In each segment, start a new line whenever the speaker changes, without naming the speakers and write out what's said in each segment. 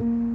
Mm-hmm.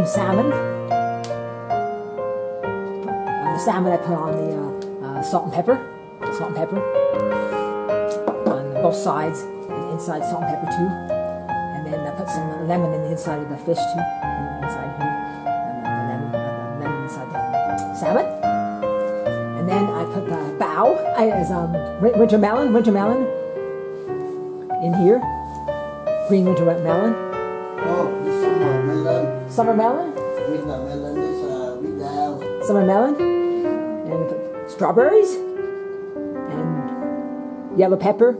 Steamed salmon. On the salmon, I put on the uh, uh, salt and pepper, salt and pepper on both sides, and inside salt and pepper too. And then I put some lemon in the inside of the fish too, inside here, and then the lemon, the lemon inside the salmon. And then I put the bow, I, as um, winter melon, winter melon in here, green winter melon.
Summer melon,
melon
uh,
summer melon, and strawberries, and yellow pepper,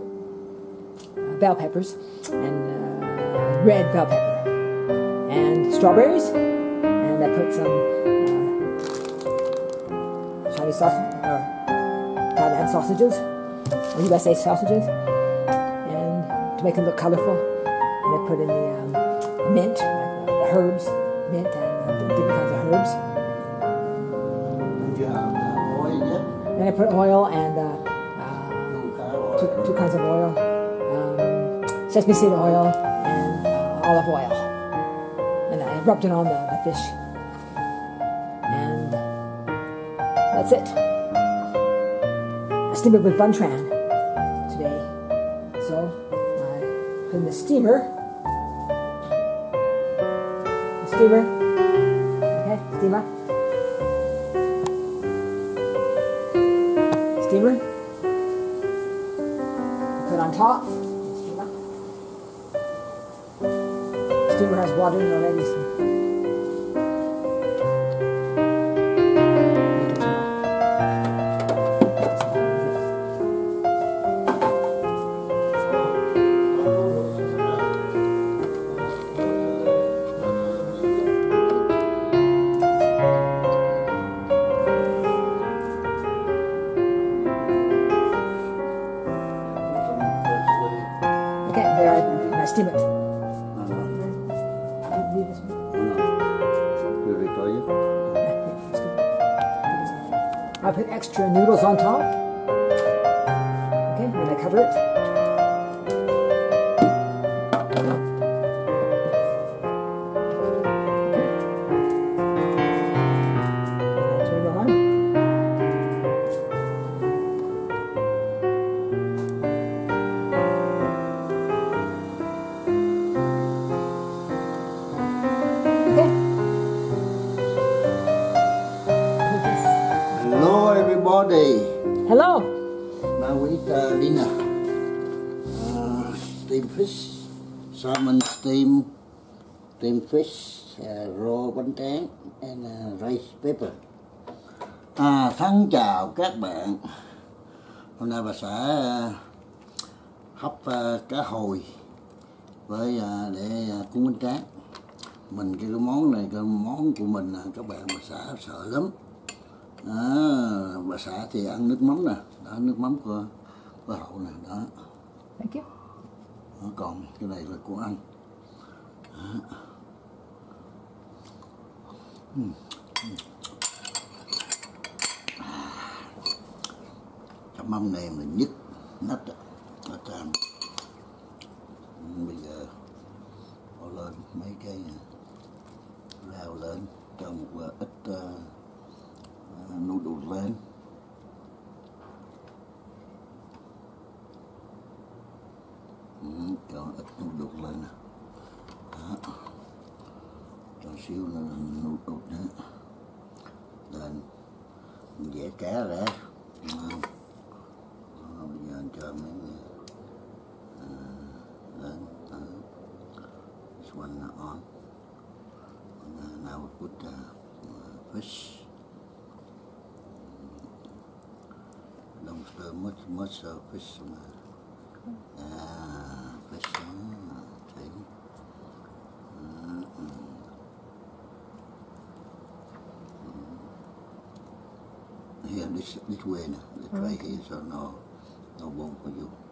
uh, bell peppers, and uh, red bell pepper, and strawberries, and I put some. Uh, Chinese sausage or Thailand sausages. Or you say sausages. And to make them look colorful, and I put in the um, mint, like the, the herbs, mint and different kinds of herbs. I put oil and uh, uh,
Two
two kinds of oil, um, sesame seed oil and uh, olive oil. And I rubbed it on the, the fish. And that's it. I steamed it with Buntran today. So I put in the steamer. Steven. Okay, Steven. Steven. Put on top. Steven. Has water in already. So. I put extra noodles on top.
Steamed fish, uh, raw bánh tráng, and uh, rice pepper. À, thân chào các bạn. Hôm nay bà xã uh, hấp uh, cá hồi với uh, để uh, cuốn bánh tráng. Mình cái món này cái món của mình à, các bạn bà xã sợ lắm. À, bà xã thì ăn nước mắm nè, đó nước mắm của của hậu nè, đó.
Thank you.
Đó, còn cái này là của anh. Đó. Ừm. Ừm. Cái mâm này là nhất nách á, ở trên. Bây giờ bỏ lên mấy cái à, rau lên cho một ít à, à, uh, noodle lên ừ, cho ít noodle lên nè xíu nữa là noodle nữa lên, mình vẽ cá ra. Không? Bây giờ anh cho mấy người à, lên this one on. And à, now put à, fish. Don't stir much much fish mà. things are now no bone for you.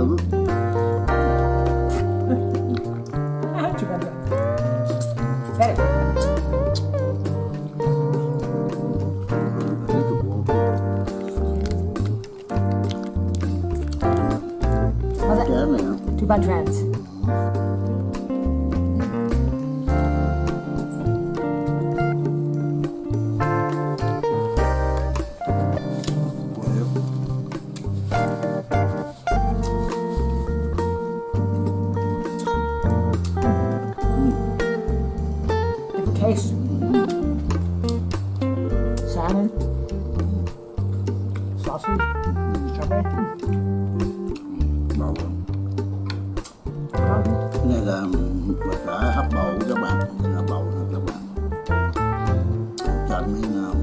Anladın? mean, Amina.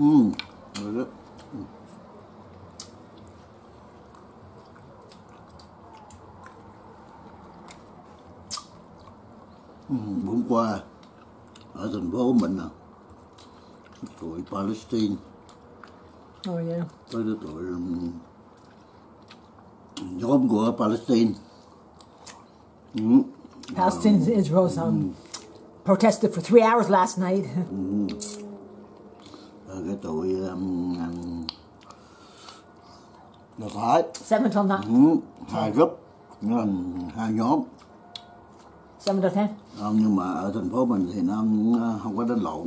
Ừm, rồi đó Ừm, Hôm qua ở thành phố mình nè tụi Palestine
Oh yeah.
tới cái tụi um, nhóm của Palestine ừ.
Palestinians and Israel's um, protested for three hours last night.
Rồi cái tụi um, um, Do Thái
Seven till nine.
ừ. hai group thành hai nhóm
Seven till ten.
Không, nhưng mà ở thành phố mình thì nó không có đánh lộn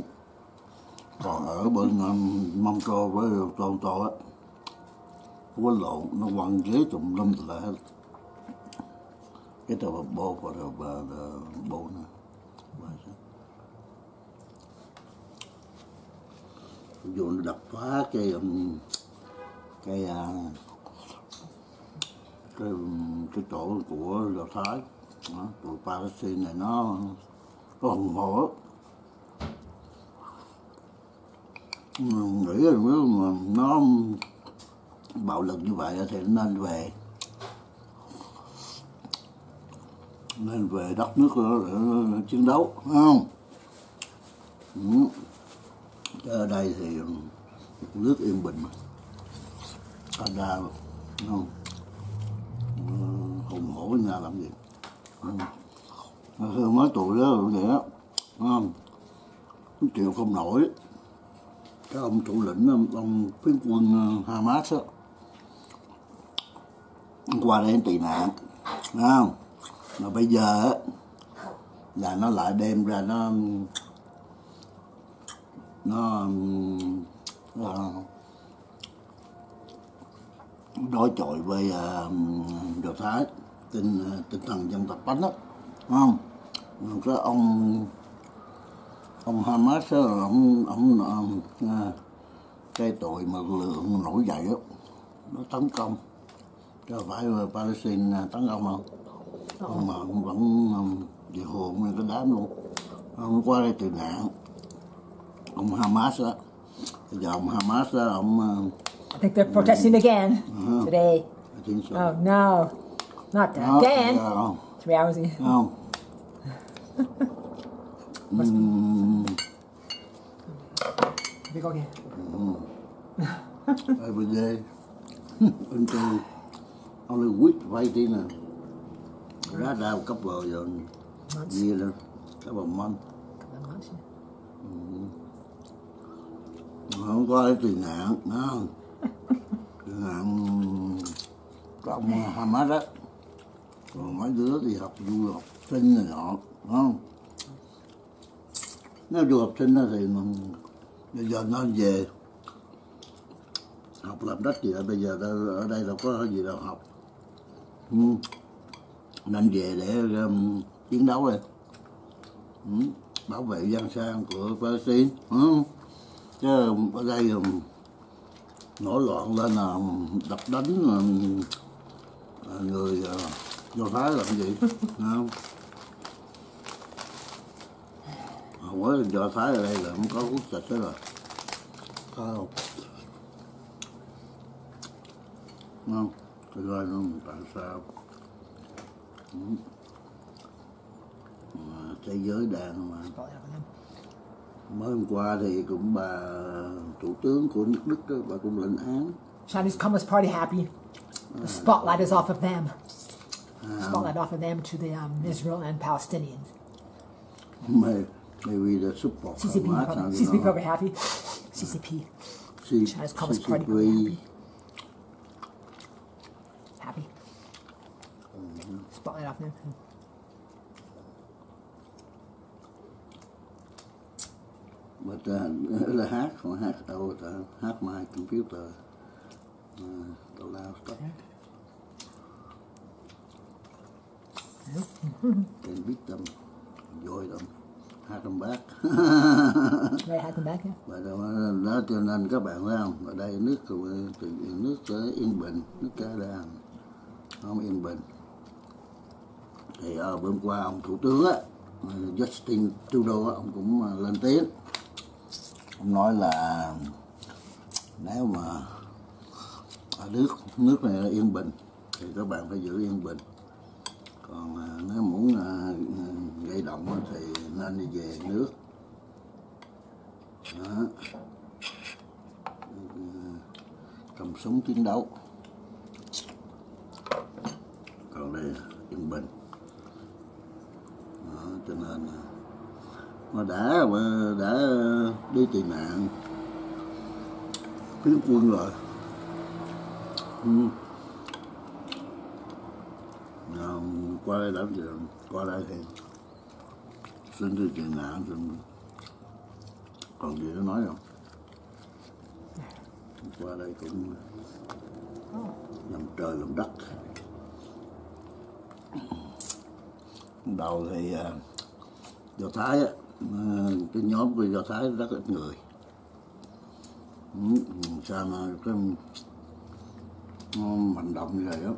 còn ở bên um, Mông Tô với Toronto á không có lộn nó quăng ghế tùm lum la hết cái tờ bộ và bộ nè Bà nó đập phá cái um, cái à, cái um, cái chỗ của Do Thái. Đó, tụi Palestine này nó có hùng hổ. Mình nghĩ là nếu mà nó bạo lực như vậy thì nó nên về nên về đất nước để nó chiến đấu không? Ừ ở đây thì ừ, nước yên bình ở Canada không hùng hổ nhà làm gì? Ừ. Hơn mấy mới tuổi đó cũng vậy đó không? Chịu không nổi. Cái ông thủ lĩnh ông, ông phiến quân ừ, Hamas á qua đây tị nạn đúng không? Mà bây giờ á là nó lại đem ra nó nó, đối chọi với uh, Do Thái tinh tinh thần dân tộc bánh đó không? Cái ông ông Hamas á, ông ông ông à, cái tội mà lượng nổi dậy á nó tấn công. Chứ không phải là Palestine tấn công không nhưng mà ông vẫn um, bị hồn cái đám luôn. Ông qua đây từ nạn um, Hamas, yeah, um, Hamas, um,
I think they're protesting um, again uh -huh. today.
I think so.
Oh no, not that.
Again. Yeah.
Three hours ago.
No. mm.
Go again. Mm.
Every day until only week waiting. Uh, I ra a couple of years, a couple of months.
Couple of months. Yeah. Mm.
Không có cái tiền nạn đó tiền nạn trong Hamas á còn mấy đứa thì học du học sinh này nọ không nếu du học sinh đó thì mình bây giờ nó về học làm đất gì đó bây giờ ở đây đâu có gì đâu học ừ. nên về để um, chiến đấu rồi ừ. bảo vệ dân sang của Palestine ừ chứ ở đây nổi loạn lên là đập đánh um, à, người uh, do thái làm gì không? Không có do thái ở đây là không có hút sạch hết rồi. Có không? Không? Tôi coi nó tại sao? Ừ. Thế giới đang mà mới hôm qua thì cũng bà thủ tướng của nước Đức đó, bà cũng lên án
Chinese Communist Party happy. The spotlight is off of them. Spotlight off of them to the um, Israel and Palestinians.
May- maybe the support
CCP, probably, CCP probably happy. CCP,
C-
Chinese Communist Party happy. Happy. Spotlight off them.
But uh, là hát không hát đâu ta hát my computer uh, allow stuff. Can beat them enjoy them hát them back.
Right, had them back, yeah.
và đó, cho nên các bạn thấy không? Ở đây nước từ nước yên bình nước Canada không yên bình. Thì ờ, bữa qua ông thủ tướng á Justin Trudeau á, ông cũng ờ, lên tiếng ông nói là nếu mà ở nước nước này là yên bình thì các bạn phải giữ yên bình. Còn à, nếu muốn à, gây động thì nên đi về nước. Đó. cầm súng chiến đấu. Còn đây yên bình. Đó, cho nên là đã mà đã ờ, đi tị nạn. Phiến quân rồi. Ừ. Nào, qua đây làm gì qua đây thì xin đi tị nạn xin còn gì nó nói không? Qua đây cũng làm trời làm đất. Đầu thì ờ, do thái á cái nhóm của do thái rất ít người. Ừ, sao mà cái mạnh động như vậy đó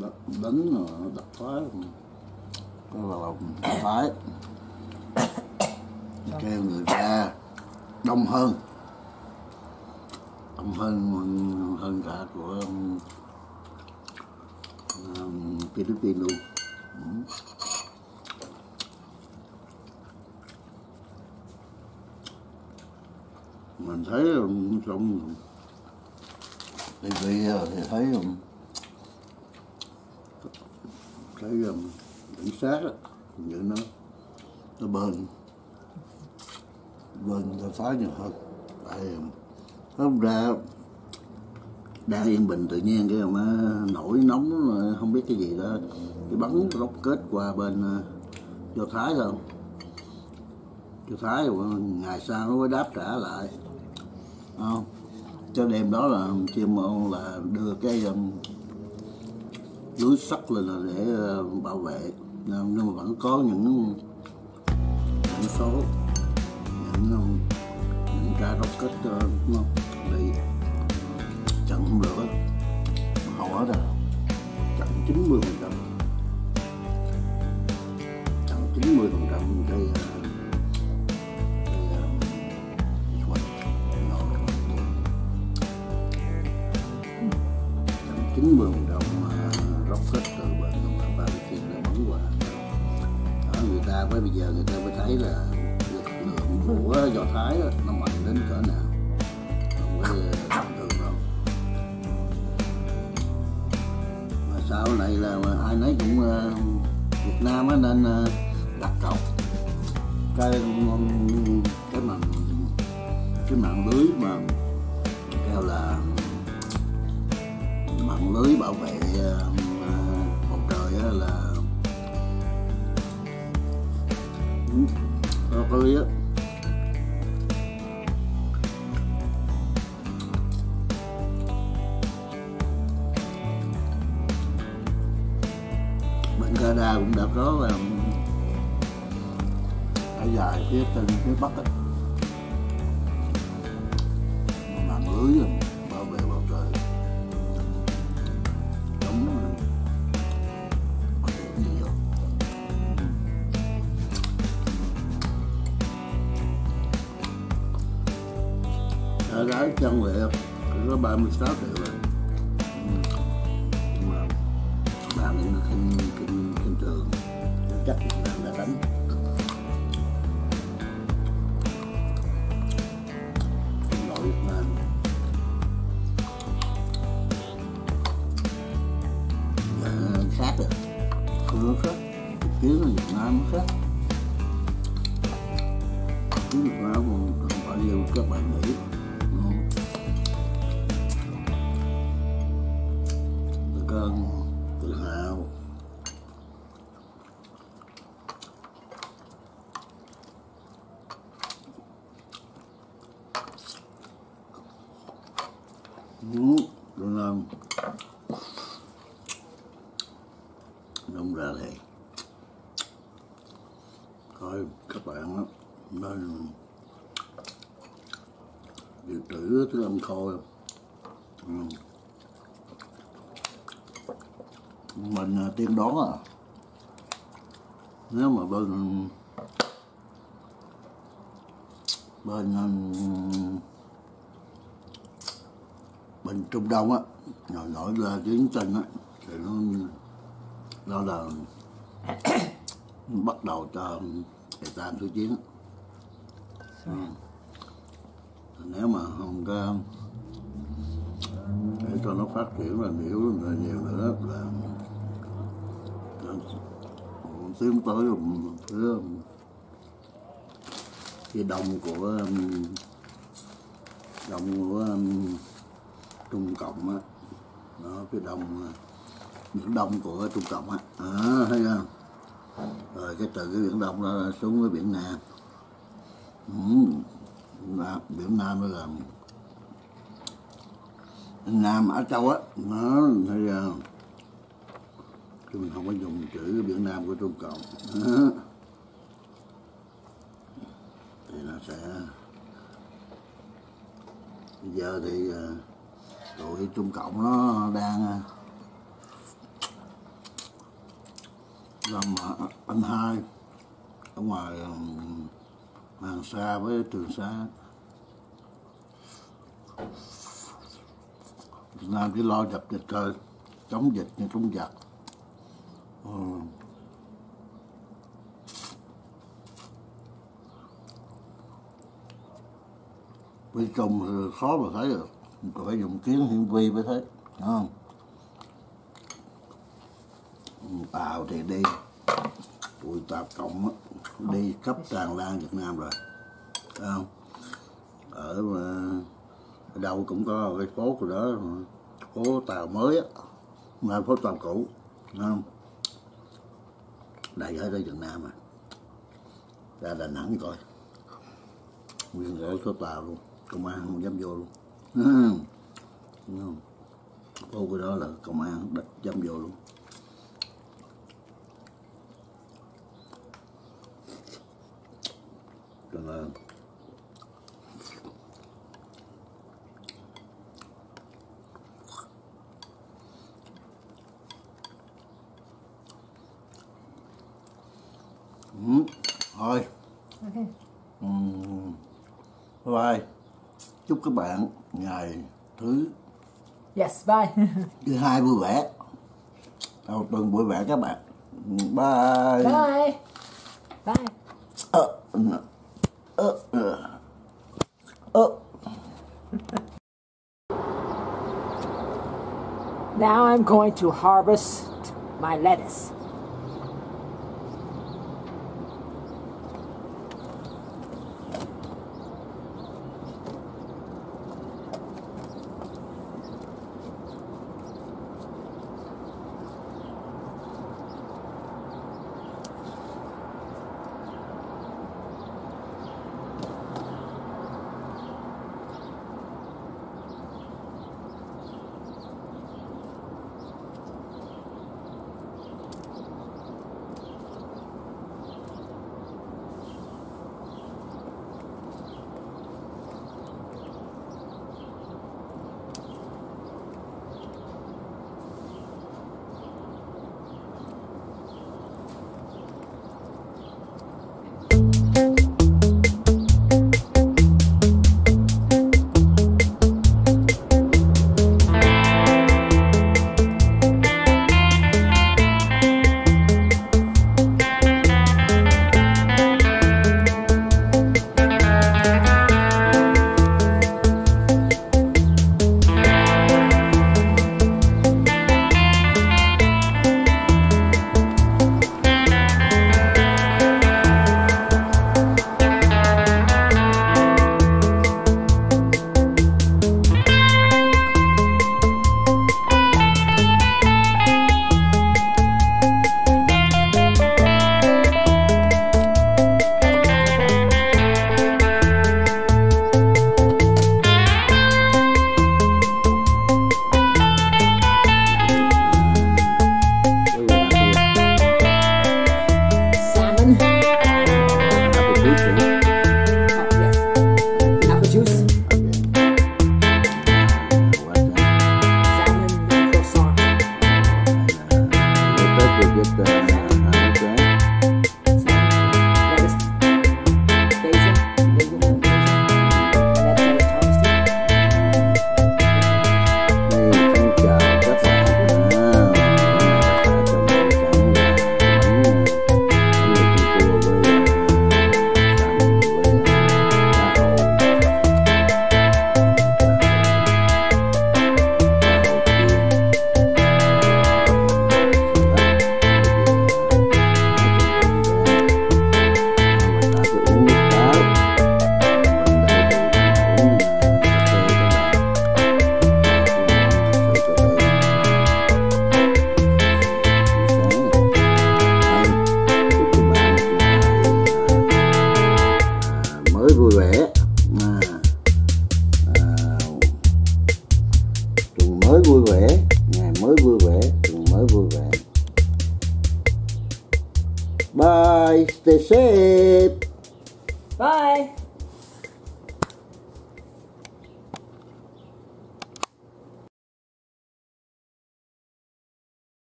Đ- đánh rồi đập phá có là lòng thái kêu người ra đông hơn. Đông hơn hơn cả của um, um, Philippines luôn mình thấy um, trong TV thì thấy um, thấy um, cảnh sát á, như nó nó bền bên ta phá nhiều hơn tại không ra đang yên bình tự nhiên cái mà nổi nóng không biết cái gì đó. Cái bắn rocket qua bên ờ, do thái thôi do thái rồi ngày sau nó mới đáp trả lại không. Cho đêm đó là chim ôn là đưa cái um, lưới sắt lên là để uh, bảo vệ. Nhưng mà vẫn có những những số những um, những cái rocket uh, đúng không bị chặn không được á hầu hết rồi. Chặn 90 phần trăm. Chặn 90 phần trăm cái uh, cái 90 vận động rốc hết từ bệnh mà ba cái chuyện là bắn qua. Đó, người ta mới bây giờ người ta mới thấy là lực lượng của do thái đó, Ờ, một đời trời á là có có mình à, tiên đoán à. Nếu mà bên bên um, bên Trung Đông á nổi nổi ra chiến tranh á thì nó nó là bắt đầu cho thời gian thứ chiến ừ. nếu mà không có để cho nó phát triển là nhiều là nhiều nữa là nó tiến tới một phía phía đông của um, đông của um, Trung Cộng á. Đó phía đông à, biển đông của Trung Cộng á. À, thấy không? Rồi cái từ cái biển đông đó xuống với biển Nam. Ừ. Biển Nam đó là Nam Á Châu á. Nó thấy không? Chứ mình không có dùng chữ biển Nam của Trung Cộng đó. thì nó sẽ bây giờ thì ờ, tụi Trung Cộng nó đang ờ, làm anh hai ở ngoài ờ, Hoàng Sa với Trường Sa Việt Nam chỉ lo dập dịch thôi, chống dịch như chống giặc ừ. Bên trong thì khó mà thấy được Còn phải dùng kiến hiển vi mới thấy Đúng không? Tàu thì đi Tụi tàu cộng á, đi khắp tràn lan Việt Nam rồi không? Ở ở đâu cũng có cái phố của đó phố tàu mới á mà phố tàu cũ không? Đại hết ở Việt Nam à ra Đà Nẵng coi. Nguyên rổ số tàu luôn. Công an không dám vô luôn. Ô không? cái đó là công an đặt dám vô luôn. Cho nên Ừ, thôi
Okay.
Ừm, bye bye chúc các bạn ngày thứ
Yes, bye.
thứ hai vui vẻ đầu tuần vui vẻ các bạn bye
bye.
Bye.
Uh, uh. Oh.
Now I'm going to harvest my lettuce.